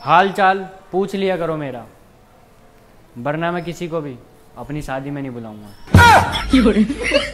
हाल चाल पूछ लिया करो मेरा। वरना मैं किसी को भी अपनी शादी में नहीं बुलाऊँगा।